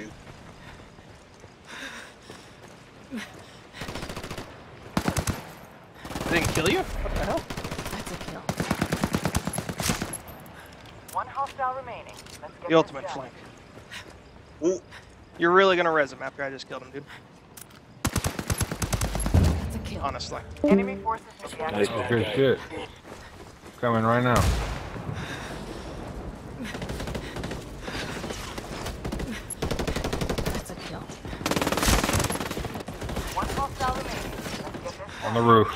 range. Didn't kill you? What the hell? That's a kill. One hostile remaining. Let's get The ultimate done. flank. Ooh, You're really gonna res him after I just killed him, dude. That's a kill. Honestly. Enemy forces Nice. active. Good shit. Coming right now. That's a kill. One hostile remaining. Let's get this On the roof.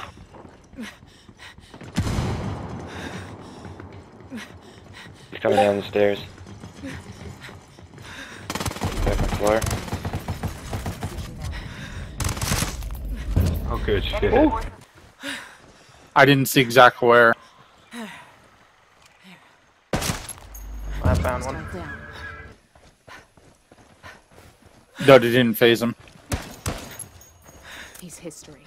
He's coming down the stairs. Second floor. Oh, good shit. forces I didn't see exactly where. I found one. Hostile. No, they didn't phase him. He's history.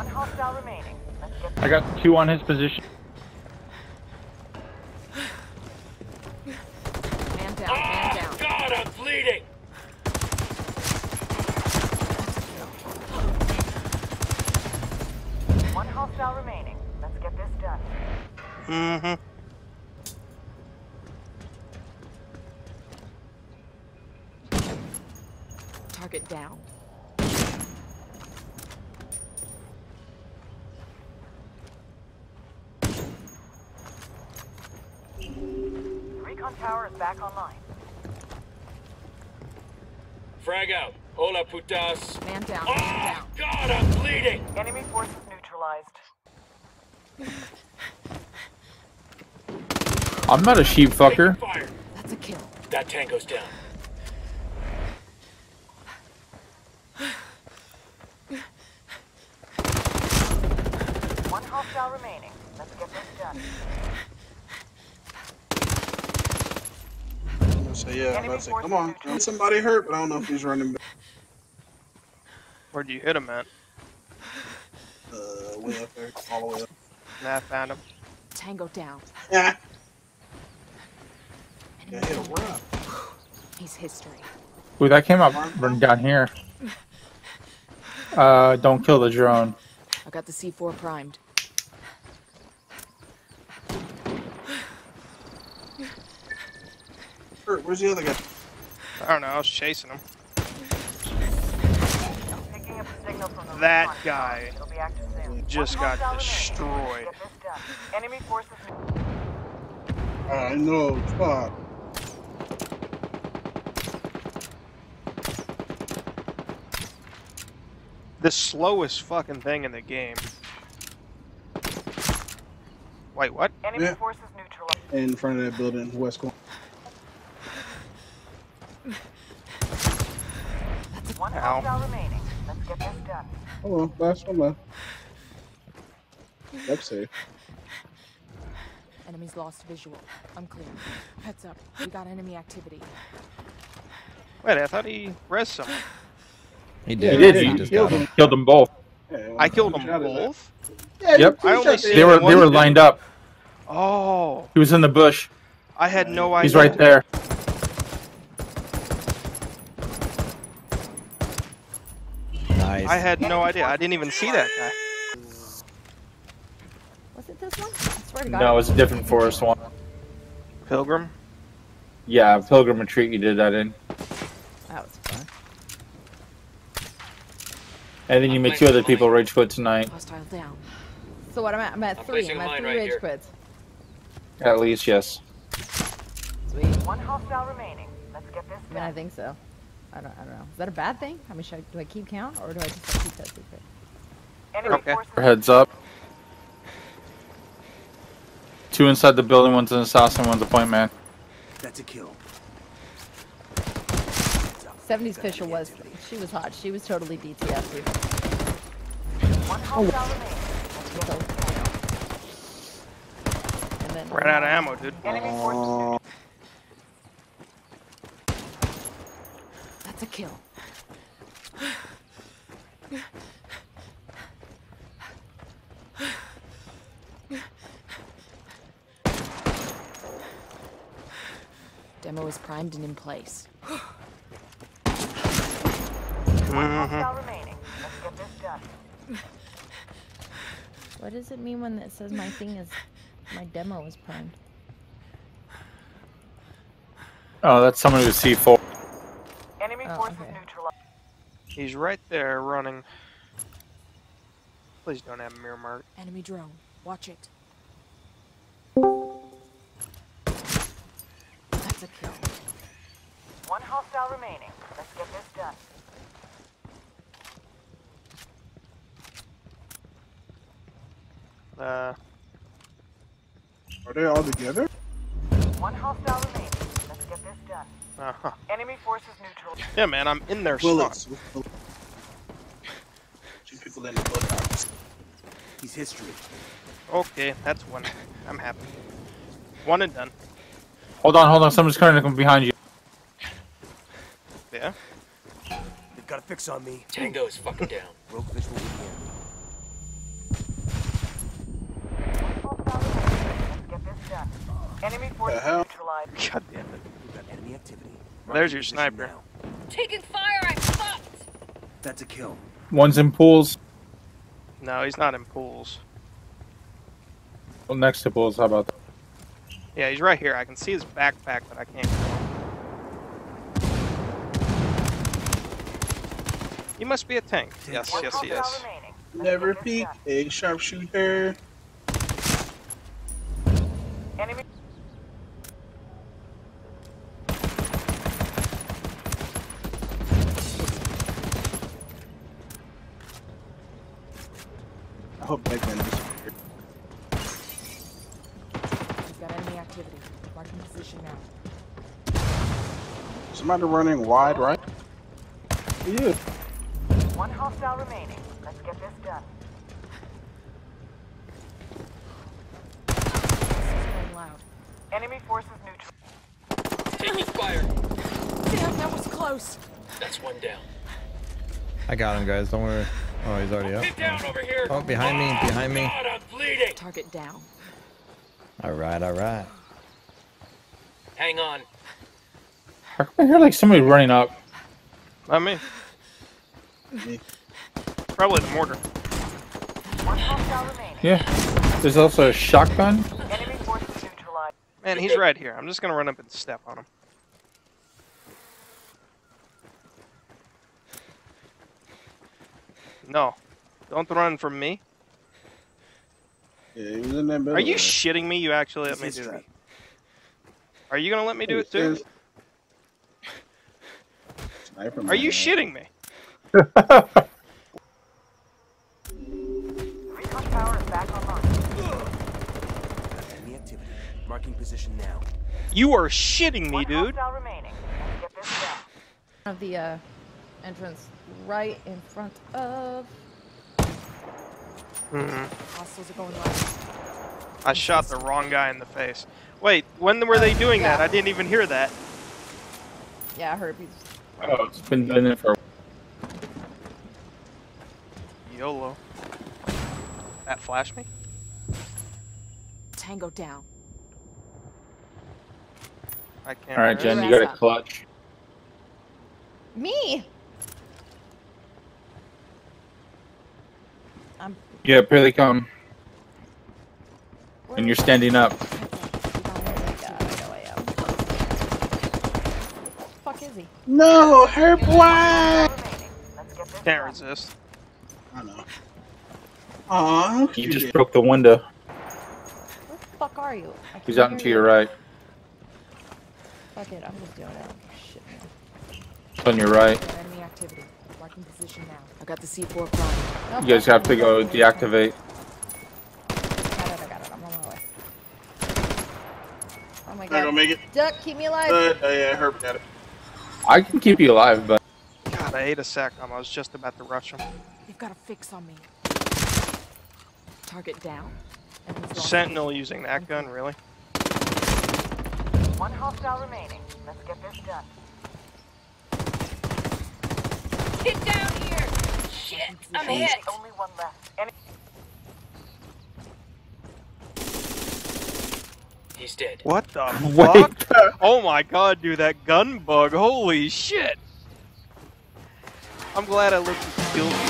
One hostile remaining. Let's get I got two on his position. Man down, man down. God, I'm bleeding! One hostile remaining. Let's get this done. Mm-hmm. Target down. Recon tower is back online. Frag out. Hola, putas. Man down, Oh, man down. God, I'm bleeding! Enemy forces neutralized. I'm not a sheep fucker. That's a kill. That tango's down. One hostile remaining. Let's get this done. So yeah, I'm about to say, come on. Somebody hurt, but I don't know if he's running back. Where'd you hit him at? Uh, way up there, all the way up. Nah, I found him. Tango down. Yeah, Enemy yeah, hit a down. rock. He's history. Ooh, that came up from down here. Uh, don't kill the drone. I got the C4 primed. Hurt, where's the other guy? I don't know, I was chasing him. Picking up a signal from the That guy It'll be active soon. just got destroyed. Let's get this done. Enemy forces I know, fuck. The slowest fucking thing in the game. Wait, what? enemy Yeah. forces neutralized. In front of that building, west corner. One Ow. hostile remaining. Let's get this done. Hold on, last one left. That's safe. Enemies lost visual. I'm clear. Heads up. We got enemy activity. Wait, I thought he res someone. He Yeah, he did, He he just killed got him. him. Killed them both. Yeah, I killed them shot at that. both? Yeah, Yep. I only shot see the- They were they were lined up. Oh, He was in the bush. I had no idea. He's right there. Nice. I had no idea. I didn't even see that guy. Was it this one? I swear to God. No, it was a different forest one. Pilgrim? Yeah, Pilgrim Retreat. You did that in, That was fun. and then you made two other people rage quit tonight. Hostile down. So what I'm at? I'm at I'm three. I'm at three right rage here. quits. At least, yes. Sweet. One hostile remaining. Let's get this I mean, I think so. I don't. I don't know. Is that a bad thing? I mean, should I, do I keep count or do I just like, keep that secret? Enemy Okay. forces Heads up. Two inside the building. One's an assassin. One's a point man. That's a kill. 70s Fisher was. She was hot. She was totally DTF. Dude. One hostile remaining. Let's get this done. And then Ran out of ammo, dude. Enemy forces That's a kill. Demo is primed and in place. One Mhm. hostile remaining. Let's get this done. What does it mean when it says my thing is my demo is primed? Oh, that's someone who's C4. Enemy Oh, forces okay. neutralized. He's right there running. Please don't have a mirror mark. Enemy drone. Watch it. That's a kill. One hostile remaining. Let's get this done. Uh, Are they all together? One hostile remaining. Let's get this done. uh-huh. Enemy forces neutral. Yeah, man, I'm in their Bullets. spot. with people in the bullets. He's history. Okay, that's one. I'm happy. One and done. Hold on, hold on. Someone's coming from behind you. Yeah. They've got a fix on me. Tango is fucking down. Rogue visual again. Hostile remaining. Let's get this done. Enemy forces hell? neutralized. God damn it. We've got enemy activity. There's your sniper. now. Taking fire, I'm fucked! That's a kill. One's in pools. No, he's not in pools. Well, next to pools. How about that? Yeah, he's right here. I can see his backpack, but I can't. He must be a tank. Yes, One yes, he is. Never get peek. done. A sharpshooter. Hope that gun disappeared. We've got enemy activity. Marking position now. Somebody running wide, right? Yeah. One hostile remaining. Let's get this done. Going loud. Enemy forces neutral. Taking fire. Damn, that was close. That's one down. I got him, guys. Don't worry. Oh, he's already up. Get down over here. Oh, behind me, behind me. God, I'm bleeding. Target down. All right, all right. Hang on. How come I hear like somebody running up? Not me. Me. Probably the mortar. One hostile remaining. Yeah. There's also a shotgun. Enemy forces neutralized. Man, he's right here. I'm just gonna run up and step on him. No. Don't run from me. Yeah, he was in that building. Are you shitting me? You actually let He's me do that. history. Are you gonna let me do it too? Sniper Are you shitting me? Recon tower is back online. Enemy activity. Marking position now. You are shitting me, dude. hostile remaining. Get this done. Of the uh, entrance right in front of. Mhm. Hostiles are going live. I shot the wrong guy in the face. Wait, when were they doing that? I didn't even hear that. Yeah, I heard he's Oh, it's been doing it for. YOLO. That flashed me? Tango down. I can't. All right, Jen, you got a clutch. me. I'm. Yeah, here they come, where and you're standing up. God, I know Fuck is he? No, her boy. Remaining. Let's get this Can't resist. I know. Aw, You just broke the window. Where the fuck are you? He's out hear and to you. your right. Fuck it, I'm just doing it. Shit, man. On your right. Enemy activity. Marking position now. I got the C4 primed. Nope, You guys have to go that's- deactivate. Got it, I got it. I'm on my way. Oh my Not gonna god. make it. Duck, keep me alive. But, uh, yeah, Herb got it. I can keep you alive, but God, I ate a SACOM. I was just about to rush him. They've got a fix on me. Target down. Enemy's lost Sentinel using that gun, really? One hostile remaining. Let's get this done. Get down here! Shit, I'm hit! Only one left. Enemy He's dead. What the Wait. fuck? Oh my god, dude, that gun bug. Holy shit. I'm glad I looked at the kill feed.